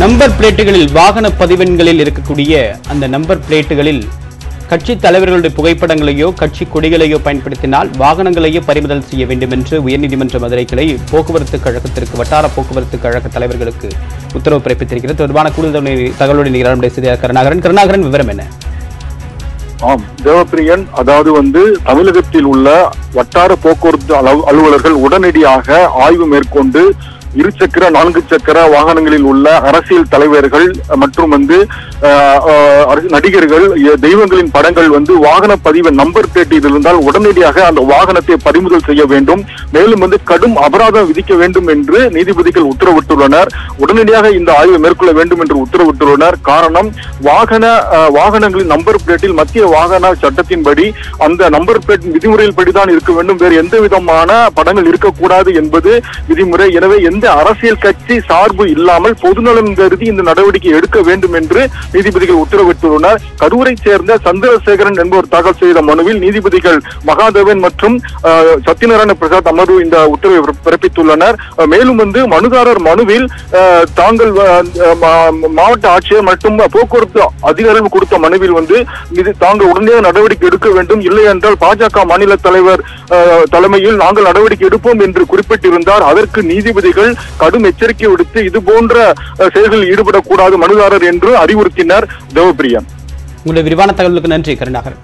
Number பிளேட்டுகளில் வாகன பதிவெண்களில் இருக்கக்கூடிய அந்த நம்பர் பிளேட்டுகளில் கட்சி தலைவர்களுடைய புகைப்படங்களையோ கட்சி கொடிகளையோ பயன்படுத்தினால் வாகனங்களையோ பறிமுதல் செய்ய வேண்டும் என்று உயர்நீதிமன்ற மதுரை கிளை போக்குவரத்து கழகத்திற்கு வட்டார போக்குவரத்து கழக தலைவர்களுக்கு உத்தரவு பிறப்பித்திருக்கிறது. தொடர்பான கூடுதல் தகவலுடன் நிகழ்ச்சிய செய்தியாளர் கருணாகரன். கருணாகரன் விவரம் என்ன? ஆம் தேவப்பிரியன் அதாவது வந்து தமிழகத்தில் உள்ள வட்டார போக்குவரத்து அலுவலர்கள் உடனடியாக ஆய்வு மேற்கொண்டு இருசக்கர நான்கு சக்கர வாகனங்களில் உள்ள அரசியல் தலைவர்கள் மற்றும் வந்து நடிகர்கள் தெய்வங்களின் படங்கள் வந்து வாகன பதிவு நம்பர் பிளேட்டில் இருந்தால் உடனடியாக அந்த வாகனத்தை பறிமுதல் செய்ய வேண்டும். மேலும் வந்து கடும் அபராதம் விதிக்க வேண்டும் என்று நீதிபதிகள் உத்தரவிட்டுள்ளனர். உடனடியாக இந்த ஆய்வை மேற்கொள்ள வேண்டும் என்று உத்தரவிட்டுள்ளனர். காரணம் வாகன வாகனங்களின் நம்பர் பிளேட்டில் மத்திய வாகன சட்டத்தின்படி அந்த நம்பர் பிளேட் விதிமுறையில் படிதான் இருக்க வேண்டும். வேறு எந்த விதமான படங்கள் இருக்கக்கூடாது என்பது விதிமுறை. எனவே எந்த அரசியல் கட்சி சார்பு இல்லாமல் பொதுநலன் கருதி இந்த நடவடிக்கை எடுக்க வேண்டும் என்று நீதிபதிகள் உத்தரவிட்டுள்ளனர். கரூரை சேர்ந்த சந்திரசேகரன் என்பவர் தாக்கல் செய்த மனுவில் நீதிபதிகள் மகாதேவன் மற்றும் சத்யநாராயண பிரசாத் அமர்வு இந்த உத்தரவை பிறப்பித்துள்ளனர். மேலும் வந்து மனுதாரர் மனுவில் தாங்கள் மாவட்ட ஆட்சியர் மற்றும் போக்குவரத்து அதிகாரிகள் கொடுத்த மனுவில் வந்து இது தாங்கள் உடனே நடவடிக்கை எடுக்க வேண்டும். இல்லை என்றால் பாஜக மாநில தலைவர் தலைமையில் நாங்கள் நடவடிக்கை எடுப்போம் என்று குறிப்பிட்டிருந்தார். அதற்கு நீதிபதிகள் கடும் எச்சரிக்கை விடுத்து இது போன்ற செயல்களில் ஈடுபடக்கூடாது மனுதாரர் என்று அறிவுறுத்தினார் தேவப்பிரியன் உங்களுடைய விரிவான தகவலுக்கு நன்றி கருணாகரன்.